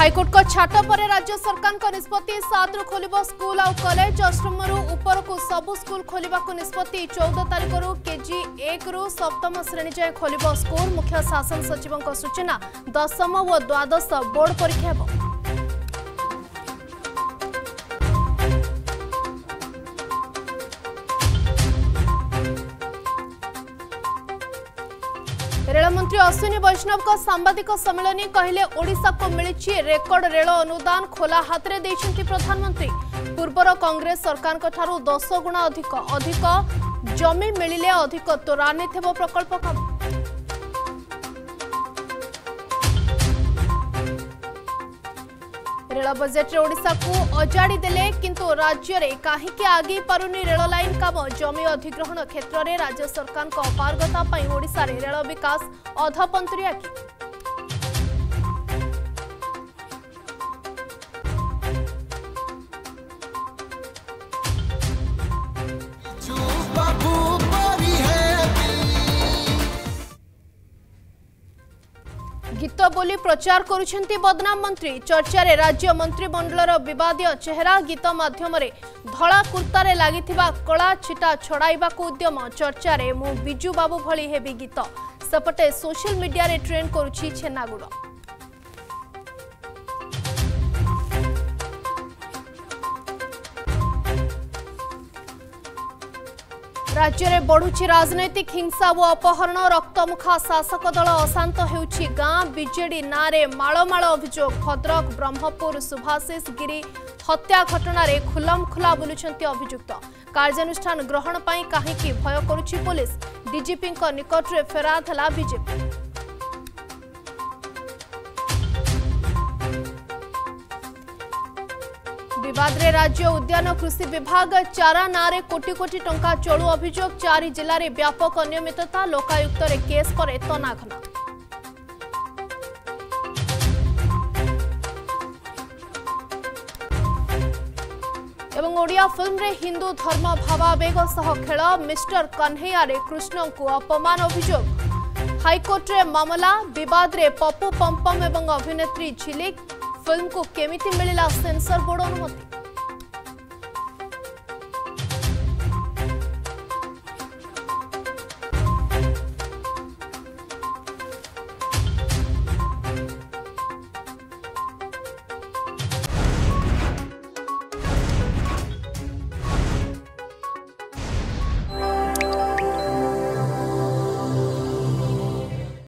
को छाट पर राज्य सरकारको निष्पत्ति सातु खोल स्कुल आउज अष्टमहरू उपरको स्कूल स्कुल को निष्पत्ति चौध तारिखु केजी एक सप्तम श्रेणी जाँ खोल स्कुल मुख्य शासन सचिवको सूचना दशम व द्वादश बोर्ड परीक्षा हेर्नु ରେଳମନ୍ତ୍ରୀ ଅଶ୍ୱିନୀ ବୈଷ୍ଣବଙ୍କ ସାମ୍ବାଦିକ ସମ୍ମିଳନୀ କହିଲେ ଓଡ଼ିଶାକୁ ମିଳିଛି ରେକର୍ଡ ରେଳ ଅନୁଦାନ ଖୋଲା ହାତରେ ଦେଇଛନ୍ତି ପ୍ରଧାନମନ୍ତ୍ରୀ ପୂର୍ବର କଂଗ୍ରେସ ସରକାରଙ୍କଠାରୁ ଦଶ ଗୁଣା ଅଧିକ ଅଧିକ ଜମି ମିଳିଲେ ଅଧିକ ତ୍ୱରାନ୍ୱିତ ହେବ ପ୍ରକଳ୍ପ କାମ रेल बजेटा को अजाड़ी दे कि राज्य में कहीं आगे रेल लाइन काम जमी अधिग्रहण क्षेत्र में राज्य सरकार अपारगता ओशार रेल विकास अधपंतरिया की গীত বলে প্রচার করছেন বদনাম মন্ত্রী চর্চার রাজ্য মন্ত্রিমণ্ডলর বিবাদীয় চেহারা গীত মাধ্যমে ধলা কুর্তার লাগি কলা ছিটা ছড়াইবা উদ্যম চর্চার মু বিজু বাবু ভি হেবি গীত সেপটে সোশিয়াল মিডিয়ায় ট্রেন্ড করুছি ছেনাগুড় ରାଜ୍ୟରେ ବଢୁଛି ରାଜନୈତିକ ହିଂସା ଓ ଅପହରଣ ରକ୍ତମୁଖା ଶାସକ ଦଳ ଅଶାନ୍ତ ହେଉଛି ଗାଁ ବିଜେଡି ନାଁରେ ମାଳମାଳ ଅଭିଯୋଗ ଭଦ୍ରକ ବ୍ରହ୍ମପୁର ସୁଭାଶିଷ ଗିରି ହତ୍ୟା ଘଟଣାରେ ଖୁଲମଖୁଲା ବୁଲୁଛନ୍ତି ଅଭିଯୁକ୍ତ କାର୍ଯ୍ୟାନୁଷ୍ଠାନ ଗ୍ରହଣ ପାଇଁ କାହିଁକି ଭୟ କରୁଛି ପୋଲିସ ଡିଜିପିଙ୍କ ନିକଟରେ ଫେରାଦ ହେଲା ବିଜେପି ବିବାଦରେ ରାଜ୍ୟ ଉଦ୍ୟାନ କୃଷି ବିଭାଗ ଚାରା ନାଁରେ କୋଟି କୋଟି ଟଙ୍କା ଚଳୁ ଅଭିଯୋଗ ଚାରି ଜିଲ୍ଲାରେ ବ୍ୟାପକ ଅନିୟମିତତା ଲୋକାୟୁକ୍ତରେ କେସ୍ କରେ ତନାଘନା ଏବଂ ଓଡ଼ିଆ ଫିଲ୍ମରେ ହିନ୍ଦୁ ଧର୍ମ ଭାବାବେଗ ସହ ଖେଳ ମିଷ୍ଟର କହ୍ନେୟାରେ କୃଷ୍ଣଙ୍କୁ ଅପମାନ ଅଭିଯୋଗ ହାଇକୋର୍ଟରେ ମାମଲା ବିବାଦରେ ପପୁ ପମ୍ପମ୍ ଏବଂ ଅଭିନେତ୍ରୀ ଝିଲିକ୍ ફિલ્મ કેમિથી મિળિલા સેન્સર બોર્ડ અનુમતિ